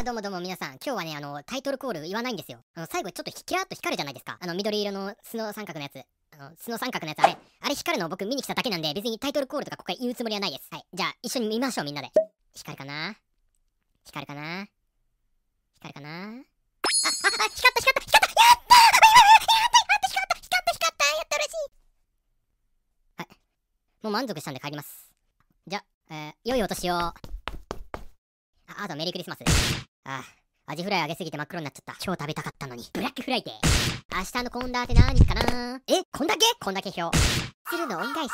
あ、どうもどうも皆さん。今日はね、あの、タイトルコール言わないんですよ。あの、最後ちょっとキラーっと光るじゃないですか。あの、緑色のスノー三角のやつ。あの、スノー三角のやつ、あれ、あれ光るの僕見に来ただけなんで、別にタイトルコールとかここから言うつもりはないです。はい。じゃあ、一緒に見ましょう、みんなで。光るかな？光るかな？光るかな？あ、あ、あ、光った光った光ったやったやったやった光った光った光ったやった嬉しいはい。もう満足したんで帰ります。じゃ、えー、良いお年を。あ、あとメリークリスマス。ああ、アジフライ揚げすぎて真っ黒になっちゃった。超食べたかったのに。ブラックフライデー。明日の献立何かな？え、こんだけこんだけ表。鶴の恩返し。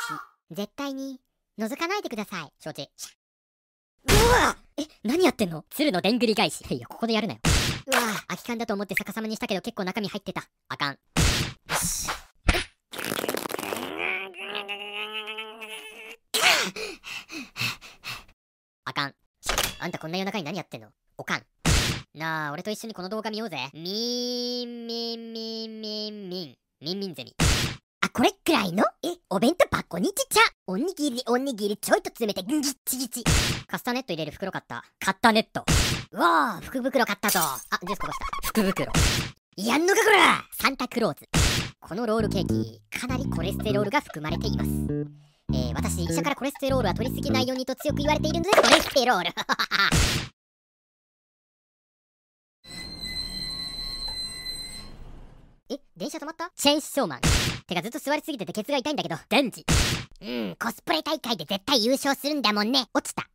絶対に、覗かないでください。承知。うわえ、何やってんの？鶴のでんぐり返し。いや、ここでやるなよ。うわ空き缶だと思って逆さまにしたけど結構中身入ってた。あかん。あかん。あんたこんな夜中に何やってんの？おかん。なあ、俺と一緒にこの動画見ようぜ。みーみんみんみんみん。みんみんゼミ。あ、これくらいの？え、お弁当箱にちっちゃ。おにぎりおにぎりちょいと詰めてぎっちぎち。カスタネット入れる袋買った。買ったネット。うわあ、福袋買ったと。あ、ジュースこぼした。福袋。やんのかこらサンタクローズ。このロールケーキ、かなりコレステロールが含まれています。えー、私、医者からコレステロールは取りすぎないようにと強く言われているので、コレステロール。え、電車止まった？チェーンショーマン。てかずっと座りすぎててケツが痛いんだけど、デンジ。うん、コスプレ大会で絶対優勝するんだもんね。落ちた。